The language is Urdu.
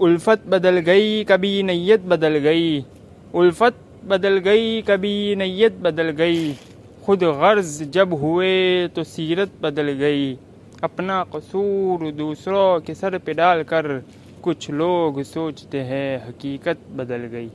الفت بدل گئی کبھی نیت بدل گئی۔ الفت بدل گئی کبھی نیت بدل گئی۔ خود غرض جب ہوئے تو سیرت بدل گئی۔ اپنا قصور دوسروں کے سر پہ ڈال کر کچھ لوگ سوچتے ہیں حقیقت بدل گئی۔